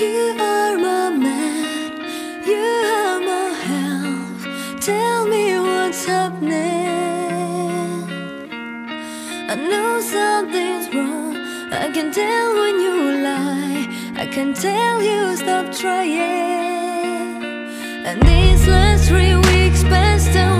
You are my man, you are my help. Tell me what's happening. I know something's wrong. I can tell when you lie. I can tell you stop trying. And these last three weeks passed.